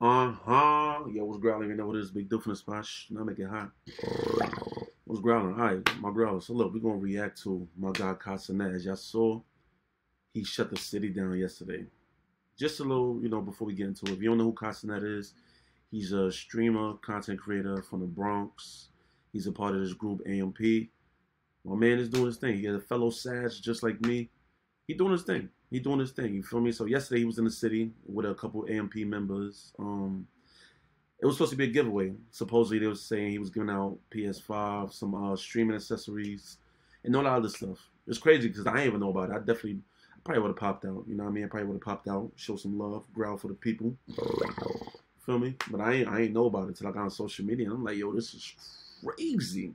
Uh huh. Yo, what's growling? You know what it is? Big different spot. Shh, now make it hot. What's growling? All right, my growler. So look, we're gonna react to my guy Kai Cenat. As y'all saw, he shut the city down yesterday. Just a little, you know, before we get into it. If you don't know who Kai Cenat is, he's a streamer, content creator from the Bronx. He's a part of this group AMP. My man is doing his thing. He has a fellow Sag just like me. He doing his thing. He doing his thing. You feel me? So yesterday he was in the city with a couple AMP members. Um, it was supposed to be a giveaway. Supposedly they were saying he was giving out PS5, some uh, streaming accessories, and all that other stuff. It's crazy because I didn't even know about it. I definitely I probably would have popped out. You know what I mean? I probably would have popped out, show some love, growl for the people. Feel me? But I ain't I ain't know about it until I got on social media. And I'm like, yo, this is crazy.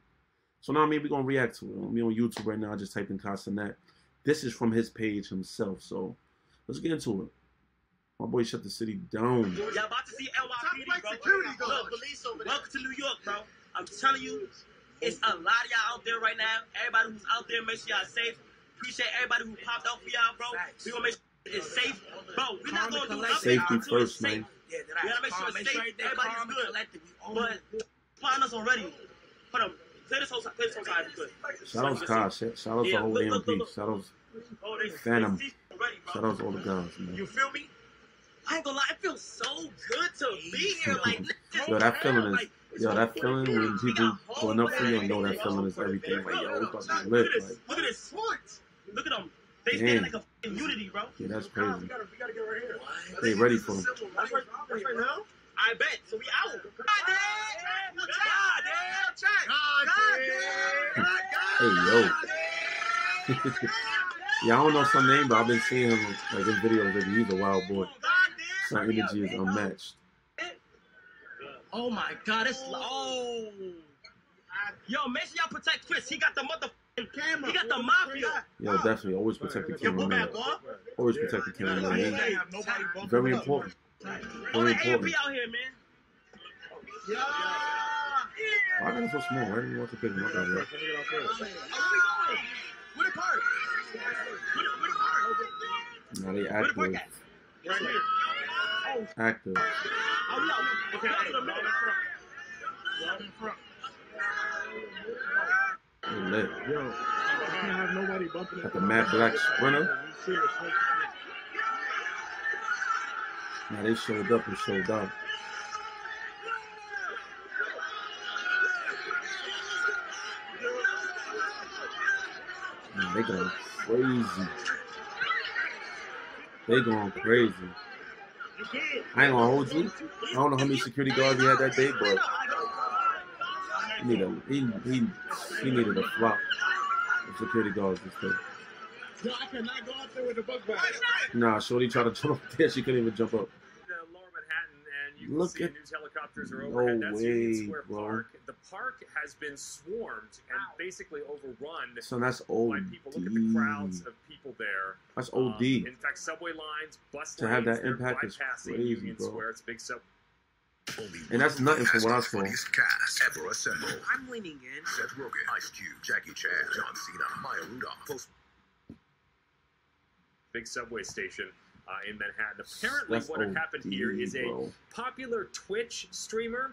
So now I mean we're gonna react to it. I'm on YouTube right now. I just typed in Kai Cenat. This is from his page himself. So let's get into it. My boy shut the city down. Y'all about to see NYPD, bro. Security Look, police over there. Welcome to New York, bro. I'm telling you, it's a lot of y'all out there right now. Everybody who's out there, make sure y'all safe. Appreciate everybody who popped out for y'all, bro. We gonna make sure it's safe, bro. We're not gonna do nothing Safety until it's first, safe. man. Yeah, we gotta make sure it's safe. Everybody's good. But find us already. Hold on. Play this whole side. Play this whole side if you could. Shout out to Kyle. Shout shout out to Yeah, whole look, look, AMP. Shout out Oh, they Phantom. they see already, bro. shout out to all the guys, man. You feel me? I ain't gonna lie, it feels so good to be here. Like, Yo, that feeling is like, yo, that feeling when people going up for you and know that feeling is everything. Like, yo, it's about to lit. Look at Like, this. Look at this. Look at them. They Damn. stand like a fucking unity, bro. yeah, that's crazy. We gotta, we gotta get right here. They ready for him. That's right, that's right now. I bet. So we out. Hey, yo. yeah, I don't know some name, but I've been seeing him like in videos. Like, he's a wild boy. Some energy is unmatched. Oh my god, it's oh. Yo, make sure y'all protect Chris. He got the motherfucking camera. He got the mafia. Yo, definitely always protect the Yo, go cameraman. Always protect the cameraman. man. Very important. Very important. out here, man. Why are they so small? You want to pick them up the the? Now they active. at? Active. Okay, middle. Right in front. Lit. Yo, I can't have nobody bumping Got the Mad Black Sprinter. Now they showed up and showed out. Man, they going crazy. They going crazy. I ain't gonna hold you. I don't know how many security guards he had that day, but he needed a, he, he, he needed a flop of security guards this day. Yo, I cannot go out there with a book bag. Nah, Shorty tried to jump up there. She couldn't even jump up. the lower Manhattan, and you can Look see at- news helicopters are No overhead. That's Union Square bro. Park. The park has been swarmed and basically overrun So that's by OD. people. Look at the crowds of people there. That's Um, OD. in fact, subway lines, bus To have lanes, that they're impact is bypassing crazy, Union bro. Square. It's a big sub. And that's nothing from what I saw. Funniest cast ever assembled. I'm leaning in. Seth Rogen, Ice Cube, Jackie Chan, John Cena, Maya Rudolph. Post big subway station uh, in Manhattan. Apparently, That's what had happened here OD, a bro. popular Twitch streamer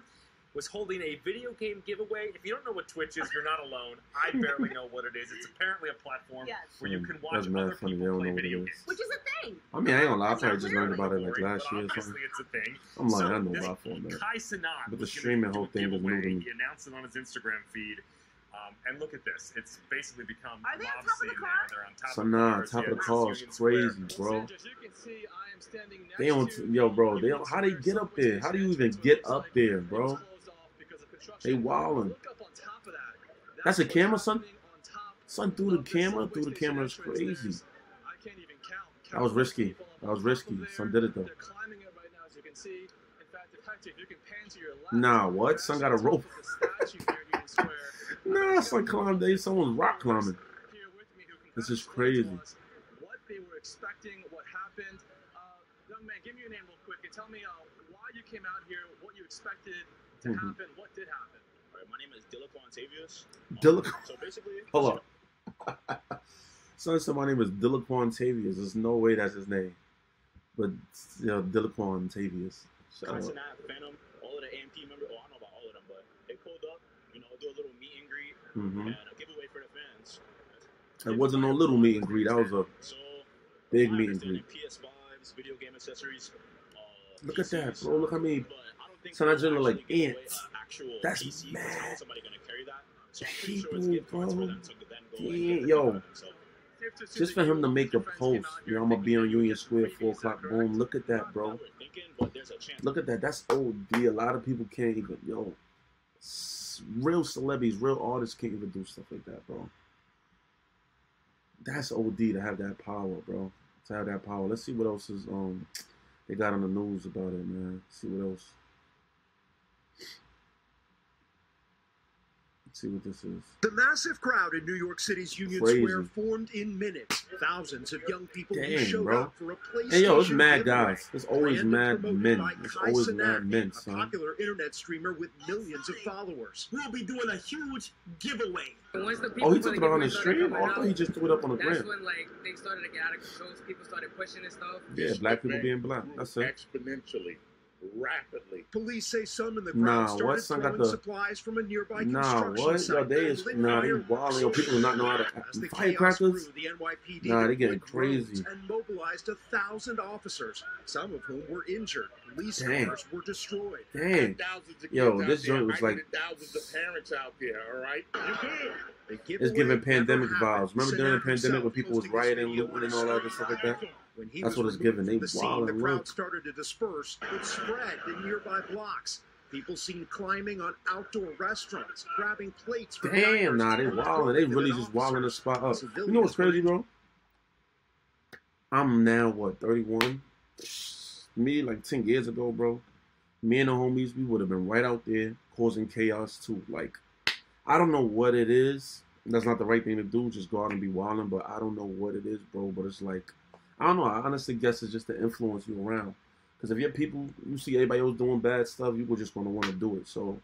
was holding a video game giveaway. If you don't know what Twitch is, you're not alone. I barely know what it is. It's apparently a platform Yes. where you Hmm, can watch mad other funny. They people don't play know what video games. Which is a thing. I mean, I ain't gonna lie. I probably just learned about it like last year or Obviously, something. it's a thing. I'm lying. So I know this about it, man. Kai Cenat But the streaming whole thing was new to giveaway. me. He announced it on his Instagram feed. Um, and look at this. It's basically become Are they on top of the car? now. They're on top So of nah, cars. top Yeah, of the this car is Union Square. crazy, bro. As you can see, I am standing next They don't, yo, bro. They don't, how they get up there? How do you even get up there, bro? They wildin'. That's a camera, son? Son, through the camera, through the camera is crazy. That was risky. That was risky. Son did it though. They're climbing it right now, as you can see. In fact, detective, you can pan to your left. Nah, what? Son got a rope. At the statue here in Union Nah, son climbed there. Someone's rock climbing. Here with me who can This is crazy. What they were expecting, what happened. Uh, young man, give me your name real quick and tell me uh, why you came out here, what you expected to Mhm. happen, what did happen. All right, my name is Dillaquan Tavius. Um, So basically, Hold up. Son said my name is Dillaquan Tavius. There's no way that's his name. But, you know, Dillaquan Tavius. Shout out. Kai Cenat, Phantom, all of the AMP members. Oh, I don't know about all of them, but they pulled up. You know, do a little meet and greet hmm and a giveaway for the fans. It wasn't no little meet and greet. That was a big meet and greet. PS5s, video game accessories. Uh, Look at that, bro. Look how many. But I don't think they'll just look like actually give away ants. Actual That's mad. somebody gonna carry that? So I'm sure People, it's gift cards bro. for them to then go Yeah, get yo. it themselves. Safe to assume Just for him to make a your friends came post, you know, I'm gonna be on Union Square, four o'clock. Boom. Look at that, bro. what we're thinking, but there's a chance. Look at that. That's OD. A lot of people can't even, yo, real celebrities, real artists can't even do stuff like that, bro. That's OD to have that power, bro. To have that power. Let's see what else is um they got on the news about it, man. see what else. Let's see what this is. The massive crowd in New York City's Union Crazy. Square formed in minutes. Thousands of young people who Damn, showed bro. up for a PlayStation Hey yo, it's mad guys. It's always mad men. It's Kai always Cenat, mad men, son. a popular internet streamer with millions of followers. We'll be doing a huge giveaway. Once the people Oh, he took it on giveaway his stream? coming Oh, I thought he just threw it up on the That's gram. when like they started to get out of control. People started pushing and stuff. Yeah, black people being black. That's it. Exponentially, rapidly. Police say some in the crowd Nah, started what? Throwing the- supplies from a nearby Nah, construction what? Yo, site they and is lit nah, they fireworks. wild. Yo, people do not know how to As the chaos firecrackers. grew, the NYPD Nah, they getting deployed drones crazy. and mobilized a thousand officers, some of whom were injured. Police Damn. cars were destroyed. Dang. Thousands of Yo, this joint was like- hundreds thousands of parents out there. All right, you can. The It's giving pandemic vibes. Remember during the pandemic when people was rioting, looting, and all that other stuff like that? When he That's was what it's from They the scene, the crowd started to disperse. It spread in nearby blocks. People seen climbing on outdoor restaurants, grabbing plates from Damn, nah, they wilding. They really just wilding the spot up. You know what's crazy, bro? I'm now what 31. Me like 10 years ago, bro. Me and the homies, we would have been right out there causing chaos too. Like, I don't know what it is. That's not the right thing to do. Just go out and be wilding. But I don't know what it is, bro. But it's like, I don't know. I honestly guess it's just to influence you around. Because if you're people, you see everybody else doing bad stuff, you were just gonna want to do it. So,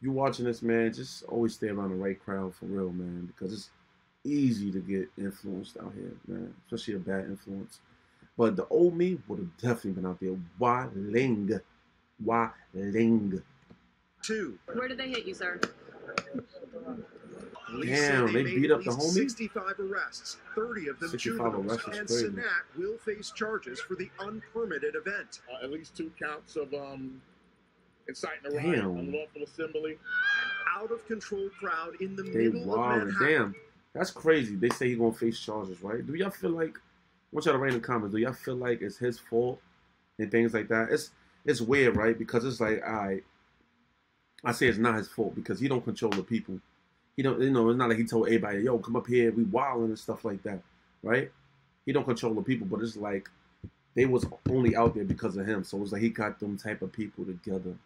you watching this, man, just always stay around the right crowd for real, man. Because it's easy to get influenced out here, man. Especially a bad influence. But the old me would have definitely been out there wilding, wilding. Two. Where did they hit you, sir? Police Damn, say they beat up the least homie? 65 arrests, 30 of them 65 juveniles, arrests is and crazy. Cenat will face charges for the unpermitted event. Uh, at least two counts of um, inciting a riot, Damn. unlawful assembly. An out of control crowd in the They middle of wilding. Manhattan. Damn, that's crazy. They say he gonna face charges, right? Do y'all feel like? I want y'all to write in the comments. Do y'all feel like it's his fault and things like that? It's it's weird, right? Because it's like, I I say it's not his fault because he don't control the people. He don't, you know, it's not like he told everybody, "Yo, come up here, we wilding and stuff like that," right? He don't control the people, but it's like they was only out there because of him. So it's like he got them type of people together.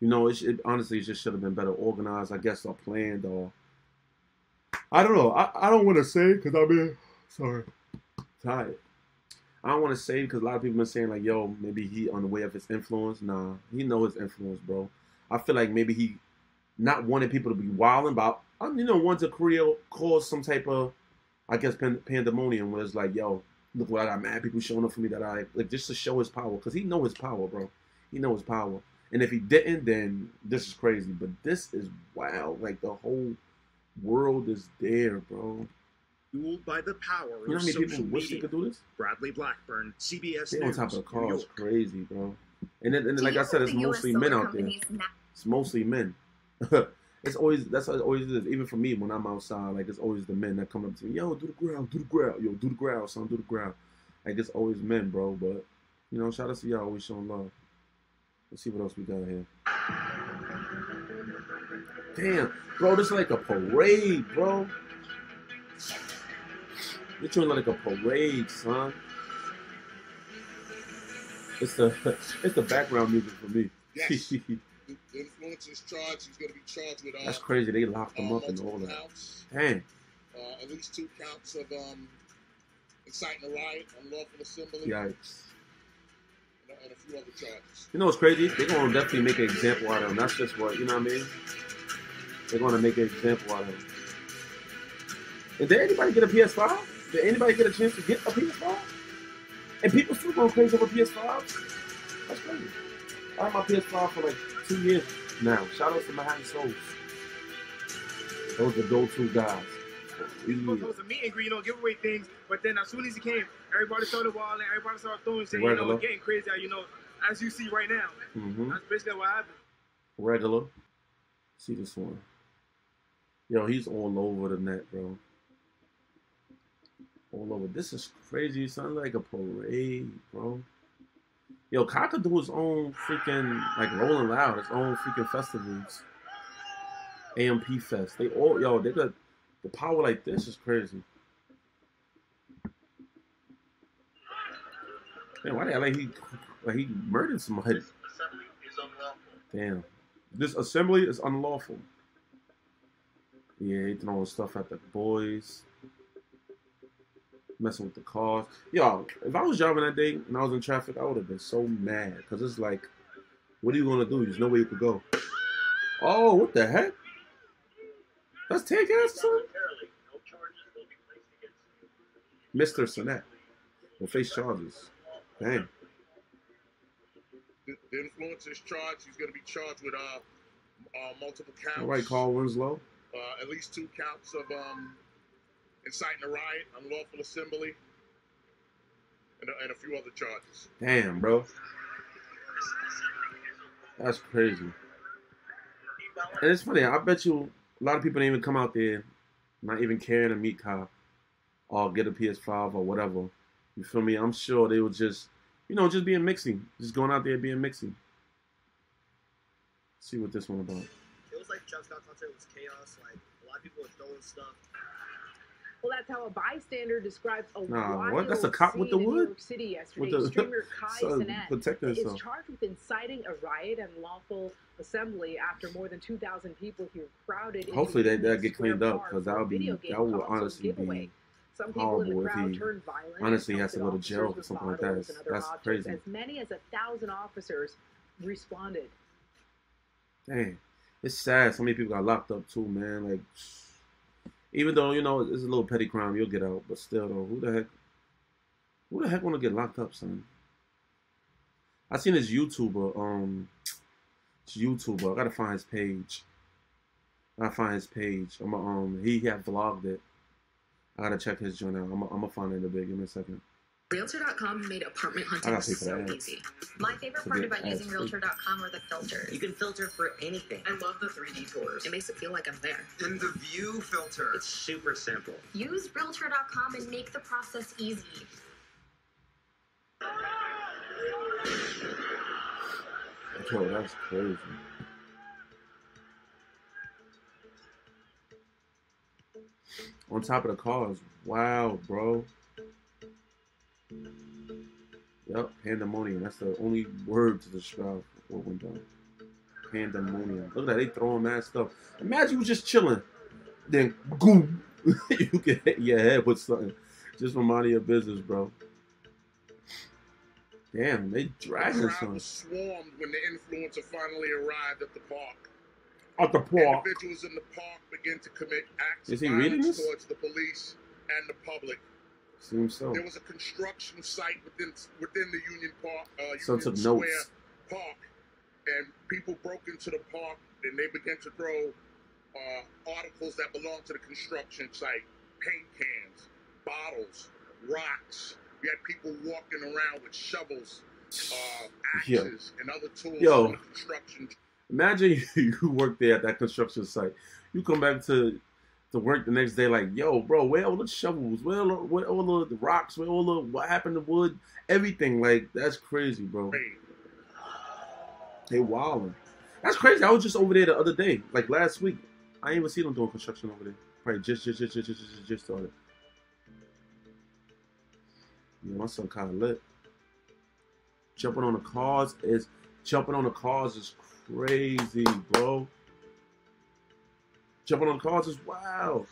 You know, it, it honestly it just should have been better organized, I guess, or planned, or I don't know. I, I don't want to say because I'm in, sorry, tired. I don't want to say because a lot of people been saying like, yo, maybe he on the way of his influence. Nah, he know his influence, bro. I feel like maybe he not wanting people to be wilding, I, you know, wanted to create cause some type of, I guess, pan, pandemonium where it's like, yo, look what I got, mad people showing up for me that I like just to show his power because he know his power, bro. He know his power, and if he didn't, then this is crazy. But this is wild. Like the whole world is there, bro. Fueled by the power You know of how many social people wish they could do this? Bradley Blackburn, CBS They on News, top of the New car. It's crazy, bro. And then, and Do like I said, it's mostly men out there. companies now- It's mostly men. It's always that's how it always is. Even for me, when I'm outside, like it's always the men that come up to me, yo, do the ground, do the ground, yo, do the ground, son, do the ground. Like it's always men, bro. But you know, shout out to y'all always showing love. Let's see what else we got here. Damn, bro, this is like a parade, bro. You're doing like a parade, son. It's the it's the background music for me. Yes. The influence is charged. He's going to be charged with uh, That's crazy. They locked him uh, up and all that. counts. Dang. Uh, at least two counts of um, inciting a riot, unlawful assembly, Yikes. and, and a few other charges. You know what's crazy? They're gonna definitely make an example out of him. That's just what you know what I mean. They're gonna make an example out of him. Did anybody get a PS5? Did anybody get a chance to get a PS5? And people still going crazy over PS5? That's crazy. I had my PS5 for like two years now. Shout out to Manhattan Souls. Those are the go-to guys. It was supposed to meet and greet, you know, giveaway things. But then as soon as he came, everybody started wilding, everybody started throwing shit, you know, getting crazy, you know, as you see right now. Mm-hmm. That's basically what happened. Regular. See this one. Yo, he's all over the net, bro. All over. This is crazy. It sounds like a parade, bro. Yo, Kai could do his own freaking like Rolling Loud, his own freaking festivals. AMP Fest. They all yo, they got the power like this is crazy. Man, why they like he like he murdered somebody? Damn. This assembly is unlawful. Yeah, he throwing stuff at the boys. Messing with the cars. Yo, if I was driving that day and I was in traffic, I would have been so mad. Because it's like, what are you going to do? There's nowhere you could go. Oh, what the heck? That's take son? Mr. Cenat will face charges. Damn. The, the influencer is charged. He's going to be charged with uh, uh, multiple counts. All right, Carl Winslow. Uh, at least two counts of um, inciting a riot, unlawful assembly, and a, and a few other charges. Damn, bro. That's crazy. And it's funny. I bet you a lot of people didn't even come out there, not even caring to meet Kai or get a PS5 or whatever. You feel me? I'm sure they were just, you know, just being mixing, just going out there being mixing. See what this one about. It was like Travis Scott concert. It was chaos. Like a lot of people were throwing stuff. Well, that's how a bystander describes a Nah, what? That's a cop with the in New wood? York City yesterday. With the- Streamer Kai Son, Cenat is himself. charged with inciting a riot and lawful assembly after more than 2,000 people here crowded. Hopefully that that get cleaned up because that would be that would honestly be Some people in the horrible if crowd he turned violent. honestly has to go to jail or something like that. bottles and other That's objects. crazy. As many as a thousand officers responded. Dang, it's sad. So many people got locked up too, man. Like, even though you know it's a little petty crime, you'll get out. But still, though, who the heck, who the heck want to get locked up, son? I seen this YouTuber, um, YouTuber. I gotta find his page. I find his page. I'm um, he had vlogged it. I gotta check his joint out. I'm I'm gonna find it in a bit. Give me a second. Realtor.com made apartment hunting gotta pay for so that. easy. My favorite part about using. Realtor.com are the filters. You can filter for anything. I love the 3D tours. It makes it feel like I'm there. And the view filter. It's super simple. Use Realtor.com and make the process easy. Yo, that's crazy. On top of the cars. Wow, bro. Yep, pandemonium. That's the only word to describe what went down. Pandemonium. Look at that. They throwing mad stuff. Imagine you just chilling. Then, boom. you can hit your head with something. Just of your business, bro. Damn, they The dragging crowd something. swarmed when the influencer finally arrived at the park. At the park. Individuals in the park began to commit acts Is of he reading violence towards the police and the public. Seems so. There was a construction site within within the Union Park, uh, Union Square notes. Park, and people broke into the park and they began to throw uh, articles that belonged to the construction site, paint cans, bottles, rocks. We had people walking around with shovels, uh, axes, and other tools Yo. construction Imagine you work there at that construction site. You come back to to work the next day like, yo, bro, where all the shovels? Where all, the- where all the rocks? Where all the what happened to wood? Everything like that's crazy, bro. They wilding. That's crazy. I was just over there the other day, like last week. I ain't even see them doing construction over there. Probably just just just just just just, just started. Yeah, my son kind of lit. Jumping on the cars is jumping on the cars is crazy, bro. Jumping on the cars is wild.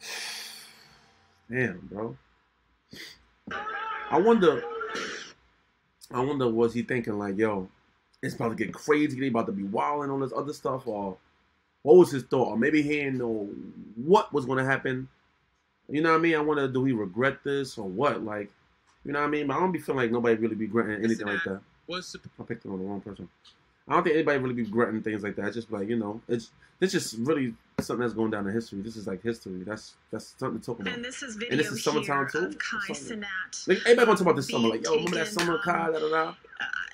Damn, bro. I wonder. I wonder was he thinking like, yo, it's about to get crazy. They about to be wilding on this other stuff, or what was his thought? Or maybe he didn't know what was going to happen. You know what I mean? I wonder, do he regret this or what? Like, You know what I mean? But I don't be feeling like nobody really be regretting anything like that. Was I picked on the wrong person. I don't think anybody really be regretting things like that. It's just like you know, it's it's just really something that's going down in history. This is like history. That's that's something to talk about. And this is video And this is summertime too. of Kai. Cenat. Like everybody gonna talk about this summer. Like yo, remember that summer, um, Kai? Da, da, da.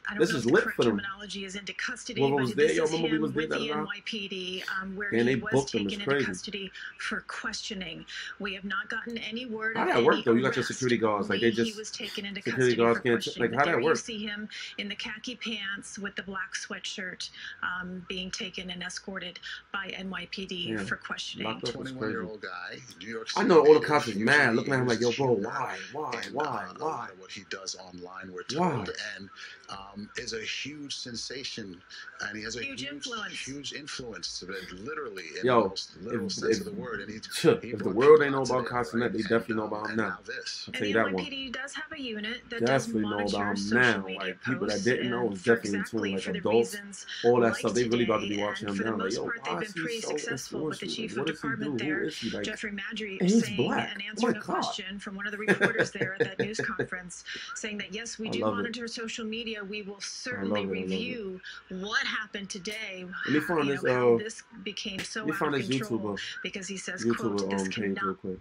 I don't This know is the lit correct for them. terminology is into custody, but was this there, yo, remember we was there, with the. NYPD, um, where And he they was booked him. taken into crazy. custody for questioning. We have not gotten any word How that work though? You got your security guards, like they just he was taken into security guards can't like how that you see him in the khaki pants with the black sweatshirt, um, being taken and escorted by NYPD Yeah. for questioning. Locked up is 21 crazy. year old guy, New York I know all the cops is mad, looking at him like, yo, bro, humor why, why, and, why, uh, why? what he does online, we're Why? told, and um, is a huge sensation, and he has a Huge huge, influence. huge influence, literally in Yo, the most literal if, sense if, of the word. And he, Sure, he if the world people ain't know out about today, Kai Cenat, right? they And, definitely know um, about him now. now this. I'll And tell you the that one. NYPD does have a unit that Definitely does know monitor about him now. Like people that didn't know and is for definitely in tune. Like adults, all that stuff. They really about to be watching and him for the down. Like, yo, why been pretty successful with the chief of what does he do? department there? Like, Jeffrey Maddrey, saying black. and Oh answering my a question from one of the reporters there at that news conference, saying that yes, we do love it. monitor social media. We will certainly it, I love it. review what happened today. Let me find you this, know, how uh, this became so out of this control YouTuber, because he says, "quote YouTuber This um, cannot real quick.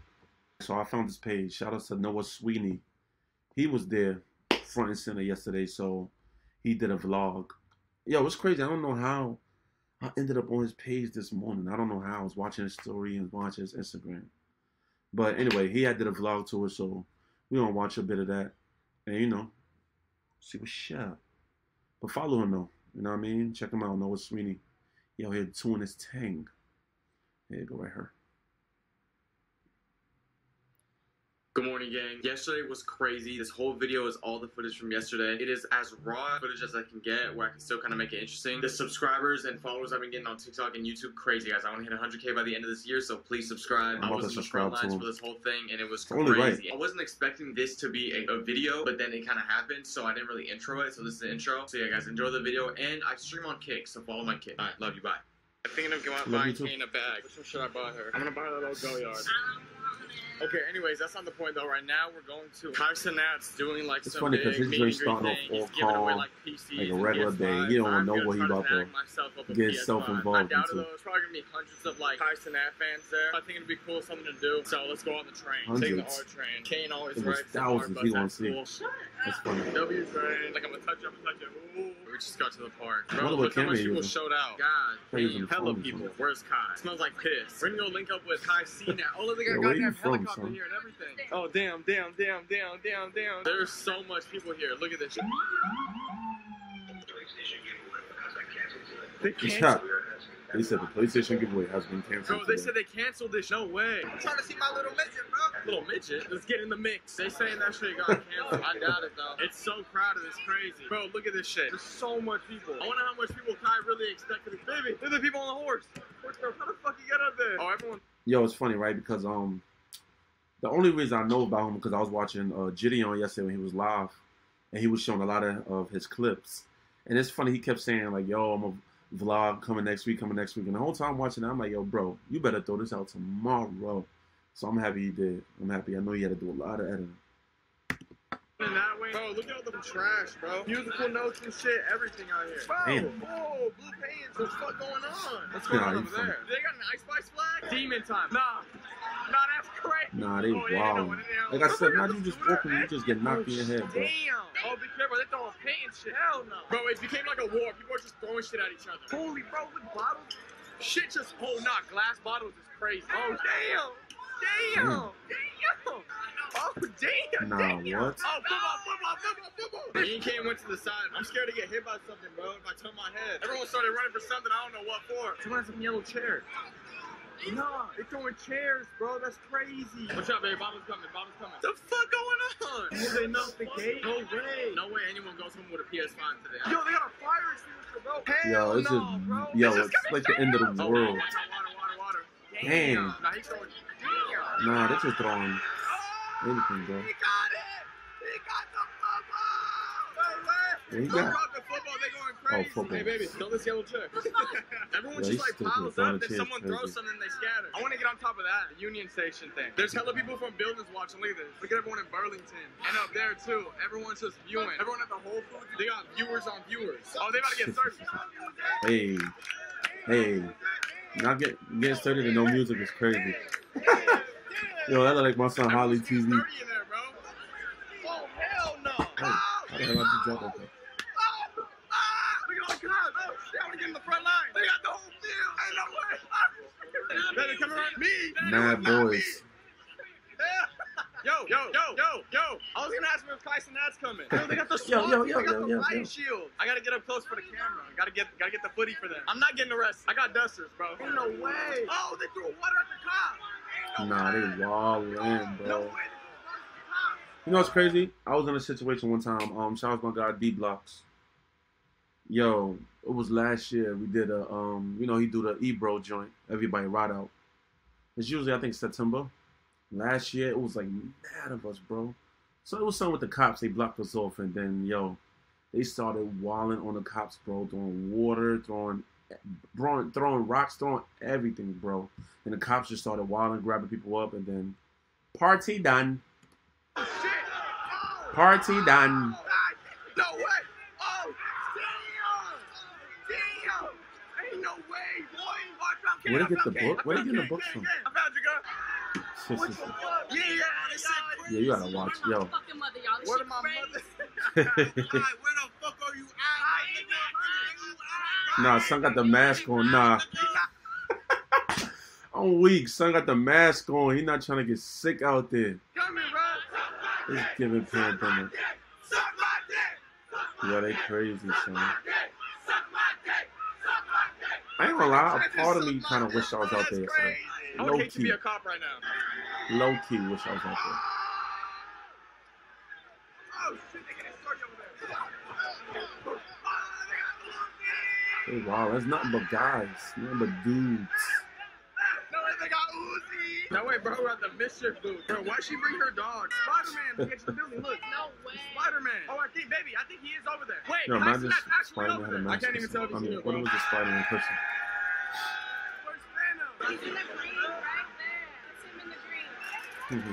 So I found this page. Shout out to Noah Sweeney. He was there front and center yesterday, so he did a vlog. Yo, it's crazy. I don't know how I ended up on his page this morning. I don't know how. I was watching his story and watching his Instagram. But anyway, he had did a vlog to it, so we gonna watch a bit of that. And you know, see what's up. But follow him though. You know what I mean? Check him out, Noah Sweeney. He out here doing his thing. There you go, right here. Good morning, gang. Yesterday was crazy. This whole video is all the footage from yesterday. It is as raw footage as I can get, where I can still kind of make it interesting. The subscribers and followers I've been getting on TikTok and YouTube, crazy guys. I want to hit 100k by the end of this year, so please subscribe. I'm I was to in the subscribe front to lines him. for this whole thing, and it was Only right. crazy. I wasn't expecting this to be a, a video, but then it kind of happened, so I didn't really intro it. So this is the intro. So yeah, guys, enjoy the video, and I stream on Kick, so follow my Kick. All right, love you. Bye. I'm thinking of going out buying. Kane a bag. Which one should I buy her? I'm gonna buy her the little go yard. Okay, anyways, that's not the point though. Right now, we're going to Kai Cenat's doing like It's some funny because his meet joint starting off thing. all He's calm, like like a regular PS5. day. He don't know what he about to up get PS5. himself I involved doubt it into. though. There's probably gonna be hundreds of like Kai Cenat fans there. I think it'd be cool, something to do. So let's go on the train. Take the Hundreds. R train. Kane always It was rides the R thousands bus he at gonna see. That's funny. W train. Like I'm gonna touch it, I'm gonna touch it. Ooh. We just got to the park. I Bro, what look how camera much people using. showed out. God damn. the Hella people. something. Where's Kai? Smells like piss. We're gonna go link up with Kai Cenat. Oh, look, they got Yeah, a where goddamn helicopter son? here and everything. Oh, damn, damn, damn, damn, damn, damn. There's so much people here. Look at this. They He's canceled. shot. They said the PlayStation giveaway has been canceled. Bro, they today. said they canceled this. No way. I'm trying to see my little midget, bro. Little midget? Let's get in the mix. They saying that shit got canceled. I doubt it, though. It's so crowded. It's crazy. Bro, look at this shit. There's so much people. I wonder how much people Kai really expected. Baby, look at the people on the horse. Horse how the fuck you get up there? Oh, everyone. Yo, it's funny, right? Because um, the only reason I know about him because I was watching uh Gideon yesterday when he was live, and he was showing a lot of, of his clips. And it's funny, he kept saying like, "Yo, I'm a vlog coming next week, coming next week." And the whole time watching, it, I'm like, "Yo, bro, you better throw this out tomorrow." So I'm happy you did. I'm happy. I know you had to do a lot of editing. In that way. Bro, look at all the trash, bro. Musical notes and shit, everything out here. Bro, Damn. whoa, blue pants. What's fuck going on? What's going Nah, on you over funny. there? They got an Ice Spice flag? Demon time. Nah. Nah, that's. Nah, they Oh, yeah, wild. they. Like I said, now you just scooter, walking, you just get oh, knocked in your head, bro. Damn. Oh, be careful. They're throwing paint and shit. Hell no. Bro, it became like a war. People are just throwing shit at each other. Holy, bro, look, bottles. Shit just, oh, nah, glass bottles is crazy. Oh, damn. Damn. Damn. Oh, damn. Nah, damn. what? Oh, football, football, football, football. Me and Kane went to the side. I'm scared to get hit by something, bro. If I turn my head. Everyone started running for something. I don't know what for. Someone has some yellow chair. Nah, they're throwing chairs, bro. That's crazy. What's up, baby? Bob is coming. Bob is coming. What the fuck going on? Will they knock the gate? No way. No way anyone goes home with a PS5 today. Yo, they got a fire extinguisher, bro. Yo, Hell it's no, just, bro. yo, This it's like the end of the Oh, world. watch out, water, water, water. Damn. Nah, he's throwing. Damn. Nah, they just throwing oh, anything, bro. He got it. He got the football. No way. Yeah, he got it. Drop the football. They going crazy. crazy. football. Hey, baby, throw this yellow check. Everyone Yeah, just like stupid. piles Throwing up, the then someone crazy. throws something, they scatter. I want to get on top of that Union Station thing. There's hella people from buildings watching. Look at this. Look at everyone in Burlington and up there too. Everyone's just viewing. Everyone at the Whole Foods, they got viewers on viewers. Oh, they about to get thirsty. Hey, hey, not get getting started to no music is crazy. Yo, that look like my son Holly TV. Thirty in there, bro. Oh hell no! Hey, how the hell I just drop like that? Look at all the cops. Oh shit! I want to get in the front line. They got the whole field. Ain't no way. Better come around me. Mad boys. Yo, yo, yo, yo, yo! I was gonna ask them if Tyson Nat's coming. Yo, they got the Yo, yo, yo, they got yo, the yo, yo. shield. I gotta get up close for the camera. Gotta get, gotta get the footy for them. I'm not getting arrested. I got dusters, bro. Ain't no way. Oh, they threw water at the cop. Nah, they wildin', bro. You know what's crazy? I was in a situation one time. Um, shout out to my guy D Blocks. Yo, it was last year. We did a um, you know, he do the Ebro joint. Everybody ride out. It's usually I think September. Last year it was like mad of us, bro. So it was something with the cops. They blocked us off, and then yo, they started walling on the cops, bro. Throwing water, throwing, throwing, throwing rocks, throwing everything, bro. And the cops just started walling, grabbing people up, and then party done. Party done. No way. Watch out, kid. Where'd I he get the found book? Where'd I he get the found books from? I found you, girl. What the fuck? Yeah, yeah, yeah. Yeah, you gotta watch, yo. Fucking mother, y'all. This Where my mother? Where the fuck are you at? Nah, son got the mask on. Nah. I'm weak. Son got the mask on. He not trying to get sick out there. Come here, bro. It's giving pandemic. Yeah, they crazy, son. I ain't gonna lie. A part of me kind of wish I was out there. Would Low hate to key. be a cop right now. Low key wish I was out there. Oh shit, they getting started over there. Hey, wow, that's nothing but guys. Nothing but dudes. No way, they got Uzi. No way, bro. We're at the mischief booth. Bro, why'd she bring her dog? Spider-Man, look at the building. Look. No way. Spider-Man. Oh, I think, baby, I think he is over there. Wait, Yo, Tyson, imagine that's actually Spider-Man over had a there. I can't even tell if I mean, here, what bro. was the Spider-Man person? Where's Venom? He's in the green right there. That's him in the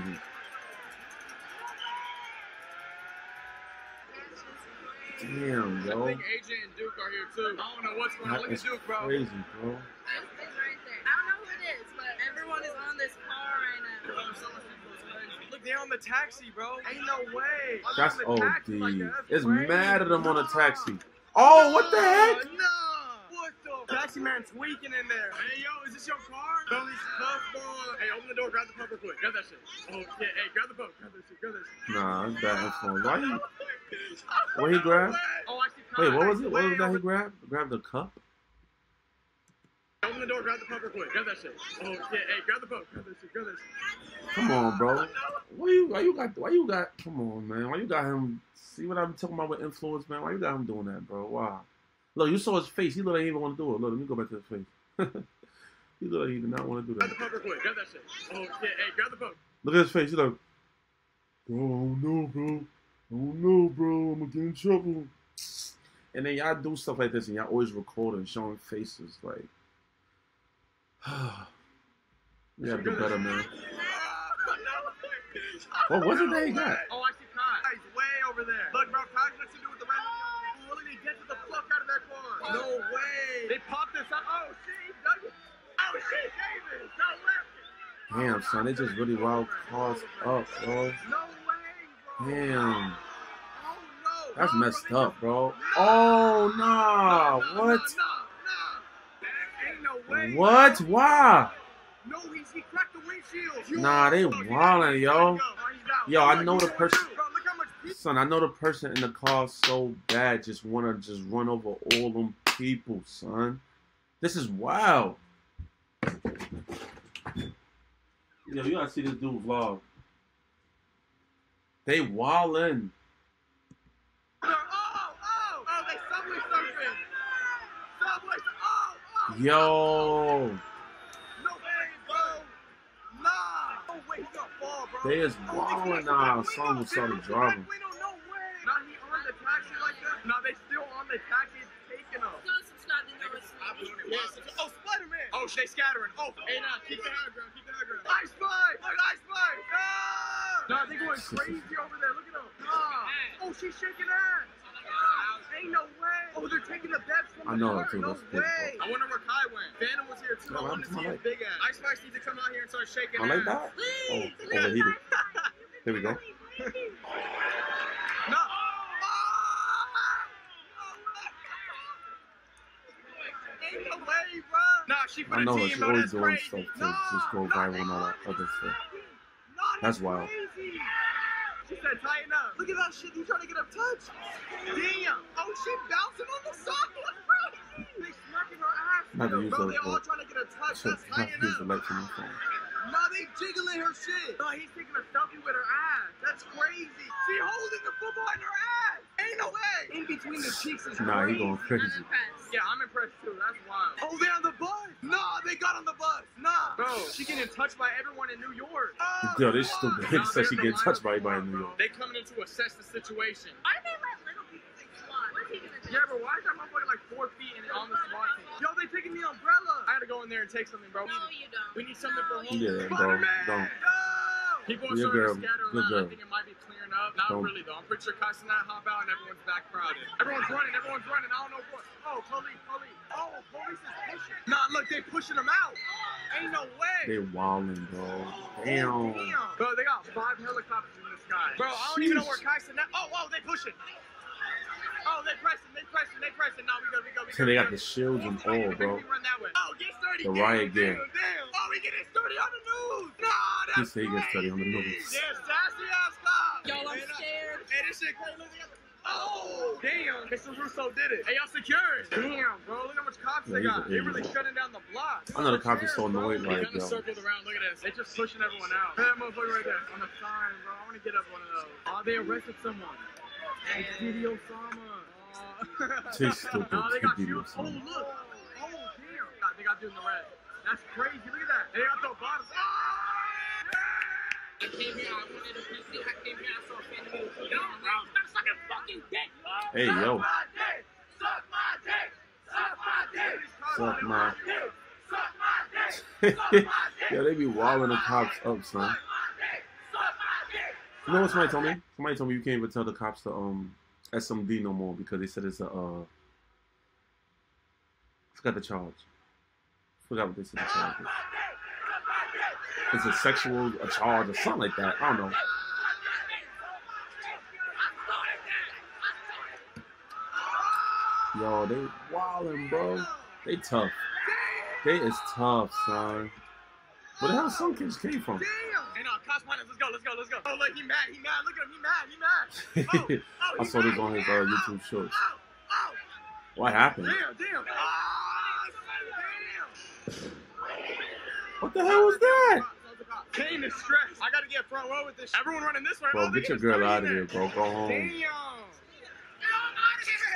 green. Damn, bro. I think AJ and Duke are here too. I don't know what's going on. That Look is at Duke, bro. crazy, bro. That's it's right there. I don't know who it is, but everyone is on this car right now. Look, they're on the taxi, bro. Ain't no way. I'm That's the taxi OD. like that. It's crazy. mad at him on a taxi. Oh, what the heck? No. What the? Taxi man tweaking in there. Hey, yo, is this your car? Don't. Hey, open the door. Grab the pump real quick. Grab that shit. Oh, yeah. Hey, grab the pump. Grab that shit. Grab that shit. Nah, it's bad influence. Why you? What he grabbed? Oh, I see Wait, what was it? What was that he grabbed? Grabbed the cup? Open the door. Grab the pump real quick. Grab that shit. Oh, yeah. Hey, grab the pump. Grab that shit. Grab that shit. Come on, bro. Why you? Why you got? Why you got? Come on, man. Why you got him? See what I'm talking about with influence, man? Why you got him doing that, bro? Why? Look, you saw his face. He looked like he didn't want to do it. Look, let me go back to his face. he looked like he did not want to do that. Grab the pump real quick. Grab that shit. Oh, yeah. Hey, grab the pump. Look at his face. He's like, bro, I don't know, bro. I don't know, bro. I'm gonna get in trouble. And then y'all do stuff like this, and y'all always recording, showing faces. Like, we gotta do better, man. What was it that he got? Oh, I see Kai. He's way over there. Look, bro, Kai's got to do with the random. Oh, look, he gets the fuck out of that car. No way. They popped this up. Oh, shit, he dug it. Oh, shit, David. No left. Damn, son, they just really wild cars up, bro. No way, Damn. Oh, no. That's messed up, bro. Oh, nah. What? What? Why? No, he's, he cracked the windshield. Nah, they wildin', yo. Yo, I know the person. look how much Son, I know the person in the car so bad, just wanna just run over all them people, son. This is wild. Yo, you gotta see this dude vlog. They wildin'. Oh, oh, oh, they subway surfing. Subway, oh, oh. Yo, No way, bro. Nah. No way, he got fall, bro. they is wildin' now. Someone started driving. Nah, he on the taxi like that. Nah, they still on the taxi taking shaking them. Go subscribe to Noah's Yes. Oh, Spider-Man. Oh, they scattering. Oh, hey, nah, keep the high ground. Keep the high ground. Ice Spy. Look, Ice Spy. No. No, they going crazy over there. Look at them. Nah. Oh, she's shaking ass. Ain't no way. Oh, they're taking the bets from I know cart. it too. No That's good. way. I wonder where Kai went. Phantom was here too. No, I wanted to I'm- see I'm his big ass. Ice Spice needs to come out here and start shaking oh, I like ass. that. Oh, overheated. Oh, here we go. No. Ain't no way, bro. Nah, she for I know her. team, She's always doing crazy. stuff to just go viral and all that other stuff. That's wild. Crazy. She said, tighten up. Look at that shit. You trying to get a touch? Damn. Oh, she bouncing on the sidewalk, bro. They smacking her ass. Not to use bro, they all trying to get a touch. That's not to tighten up. the light from my phone. No, they jiggling her shit. No, he's taking a selfie with her ass. That's crazy. She holding the football in her ass. Ain't no way. In between the cheeks is Nah, he crazy. going crazy. Yeah, I'm impressed too. That's wild. Oh, they on the bus. Nah, they got on the bus. Nah. Bro, she getting touched by everyone in New York. Oh, Yo, this stupid. Nah, Said she getting the touched by lineup anybody in New York. They coming in to assess the situation. Why do they let little people take SWAT? What's he gonna do? Yeah, but why is that motherfucker like four feet and on the SWAT team? Yo, they taking the umbrella. I had to go in there and take something, bro. No, you don't. We need something for home. Yeah, bro. Don't. People are Be starting girl. to scatter around. girl. I think it might be clearing up. Not Don't. really though. I'm pretty sure Kai Cenat hop out and everyone's back crowded. Everyone's running. Everyone's running. I don't know what. Oh, police, police. Oh, police is pushing. Nah, look, they pushing them out. Ain't no way. They wilding, bro. Oh, damn. Damn. Bro, they got five helicopters in the sky. Bro, I don't even know where Kai Cenat. Oh, oh, they pushing. Oh, they pressing. They pressing. They pressing. Nah, we go. We go. We go. So they got the shields and all, bro. Run that way. Oh, get sturdy. The riot damn. Oh, we getting sturdy on the news. Nah, He that's said he gets study on the news. Yeah, damn. Mr. Russo did it. Hey, y'all securing. Damn, bro. Look how much cops Yeah, they got. They idiot. really shutting down the block. I know the cops are so annoyed, They like, kind of circled around. Look at this. They just pushing everyone out. That motherfucker right there on the sign, bro. I want to get up one of those. Oh, they arrested someone. It's Didi Osama. Oh. She's stupid. Nah, they got Didi you. Oh, look. Oh, damn. God, They got you in the red. That's crazy. Look at that. They got the bottom. Ah! I came here, I wanted a PC. I came here, I saw Phantom Yo, bro, stop sucking fucking dick, bro. Hey, yo. Suck my dick. Suck my dick. Suck my. dick. Suck my dick. Yo, they be wilding the cops up, son. You know what somebody told me? Somebody told me you can't even tell the cops the um SMD no more because they said it's a uh. Forgot the charge. Forgot what they said the charge is. It's a sexual a charge or something like that. I don't know. Yo, they wildin', bro. They tough. They is tough, son. Where the hell some kids came from? Damn. Hey, no, cops behind. Let's go. Let's go. Let's go. Oh, look, he mad. He mad. Look at him. He mad. He mad. I saw this on his uh, YouTube shorts. What happened? Damn, damn. Ah, damn. What the hell was that? Kane is stressed. I gotta get front row with this. shit. Everyone running this way. Bro, Oh, get your girl out of here, bro. Go home. Damn.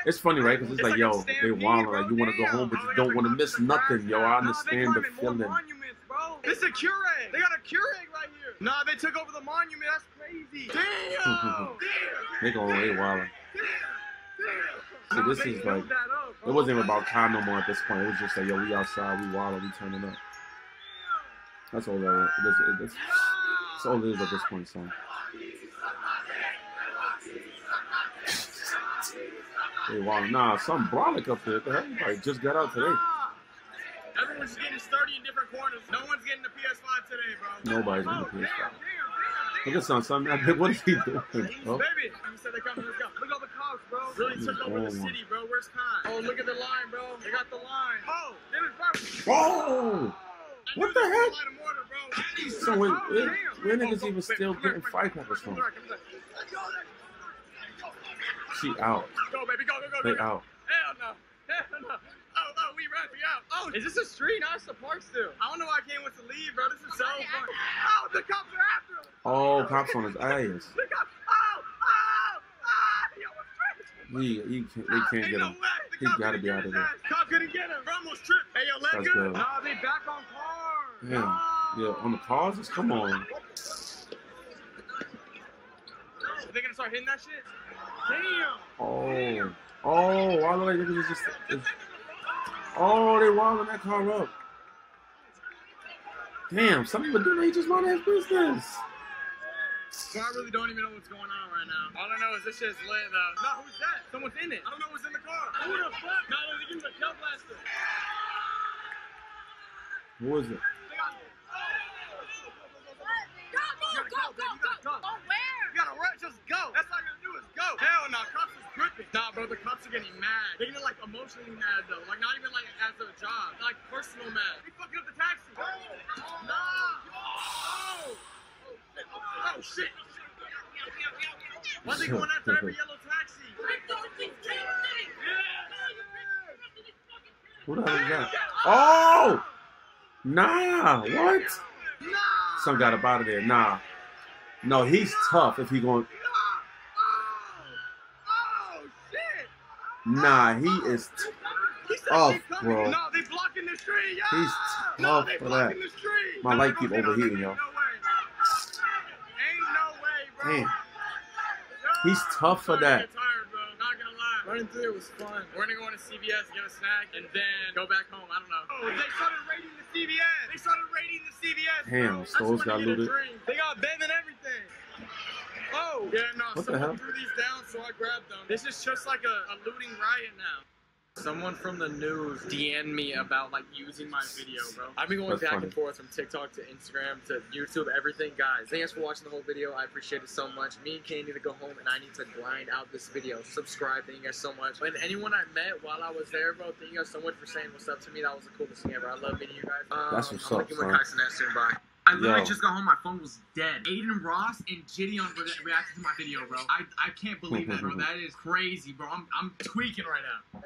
It's funny, right? Because it's It's like, like yo, they stampede, wildin', bro. like you want to go home, but Oh, you they don't want to miss cops in the nothing, yo. I Nah, understand the climbing more feeling. monuments, bro. This is a Keurig. They got a Keurig right here. Nah, they took over the monument. That's crazy. Damn. Damn. They going way wildin'. See, Nah, this is like, it wasn't even about Kai no more at this point. It was just like, yo, we outside, we wildin', we turning up. That's all that was. That's, that's, that's all it is at this point, son. Hey, wow, nah, some brolic up there. What the hell? Just got out today. Everyone's getting sturdy in different corners. No one's getting the PS5 today, bro. Nobody's Oh, gonna damn, PS5. damn, Look at son, son. What is he doing, bro? Baby, you said they coming. Let's go. Look at all the cops, bro. Really took over the oh, city, bro. Where's Kai? Oh, look at the line, bro. They got the line. Oh, there is Bobby. Oh! What the heck? Light of order, bro. So when, Oh, where, damn. Oh, niggas even still getting come here, firecrackers from? here, come here. She out. Go, baby, go, go, go. They out. Hell no. Hell no. Oh, oh, we ran, we out. Oh, is this a street? No, it's a park still. I don't know why I can't wait to leave, bro. This is so fun. Oh, the cops are after him. Oh, cops on his ass. The cops. Oh, oh, ah. Yo, what's crazy? He, he can't, they can't get him. He gotta be out of there. Cop couldn't get him. Bro, almost tripped. Hey, yo, let go. good. Nah, they back on cars. Damn. Yeah, on the causes? Come on. Are They gonna start hitting that shit? Damn. Oh. Oh, why look like niggas is just. It's, oh, they wilding that car up. Damn, some people do. They just mind their business. So I really don't even know what's going on right now. All I know is this shit's lit though. No, who's that? Someone's in it. I don't know who's in the car. Who the fuck? No, they're giving a jump blaster. Who is it? Go, go, go, go. Go where? You gotta run, just go. That's all you gotta do is go. Hell no, cops is gripping. Nah, bro, the cops are getting mad. They're getting like emotionally mad though. Like not even like as a job. Like personal mad. They fucking up the taxi. Nah. Oh. Oh shit. Why are they going after every yellow taxi? Who the hell is that? Oh! Nah, what? Some got up out of there. Nah. No, he's tough if he going. Oh, oh, nah, he oh, is tough, bro. No, they blocking the street. Yeah. He's No, tough they for that. the street. My No, light keep no, no, overheating, no, yo. no way. Ain't no way, bro. Damn. He's tough for that. Running through it was fun. We're gonna go into CVS, get a snack, and then go back home. I don't know. Oh, they started raiding the CVS. They started raiding the CVS. Damn, bro. I just stores got looted. They got Ben and everything. Yeah, no. What the someone hell? threw these down, so I grabbed them. This is just like a, a looting riot now. Someone from the news DM'd me about like using my video, bro. I've been going That's back funny. and forth from TikTok to Instagram to YouTube, everything, guys. Thanks for watching the whole video. I appreciate it so much. Me and Kay need to go home and I need to grind out this video. Subscribe. Thank you guys so much. And anyone I met while I was there, bro, thank you guys so much for saying what's up to me. That was the coolest thing ever. I love meeting you guys. Um, That's what's I'm up, looking with son. Kyson Ness soon. Bye. I literally Yo. just got home. My phone was dead. Adin Ross and Gideon re- reacted to my video, bro. I, I can't believe that, bro. That is crazy, bro. I'm, I'm tweaking right now.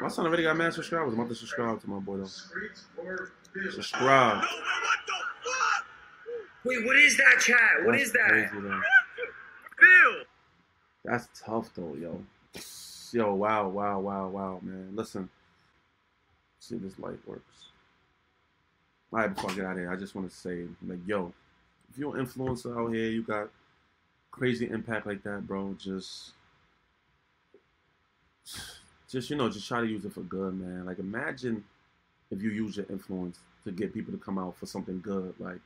My son already got mad subscribers. I'm about to subscribe to my boy though. Subscribe. Wait, what is that, chat? What That's is that? crazy. Bill. That's tough though, yo. Yo, wow, wow, wow, wow, man. Listen. See if this light works. All right, before I get out of here, I just want to say, like, yo, if you're an influencer out here, you got crazy impact like that, bro. Just, just you know, just try to use it for good, man. Like, imagine if you use your influence to get people to come out for something good, like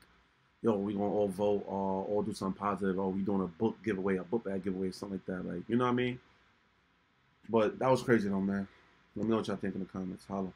yo, we gonna all vote or all do something positive, or we doing a book giveaway, a book bag giveaway, something like that. Like, you know what I mean? But that was crazy though, man. Let me know what y'all think in the comments. Holla.